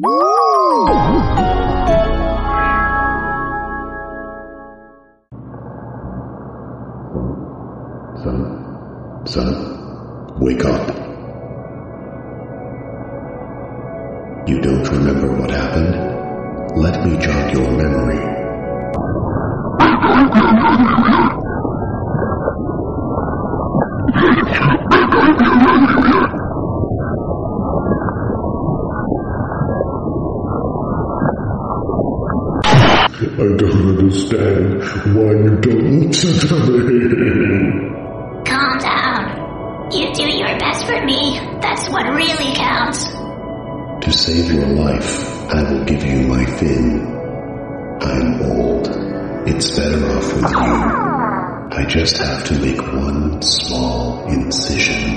Son, son, wake up. You don't remember what happened? Let me jog your memory. I don't understand why you don't listen to me. Calm down. You do your best for me. That's what really counts. To save your life, I will give you my fin. I'm old. It's better off with you. I just have to make one small incision.